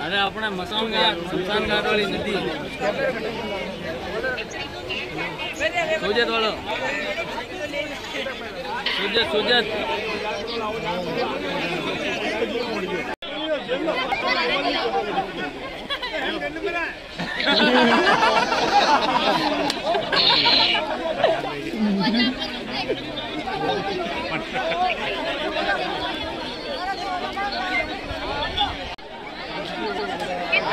અરે આપણે મસાન મસાનગારોળી નદી. સુજત વાળો. સુજત સુજત એમ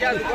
जाएगा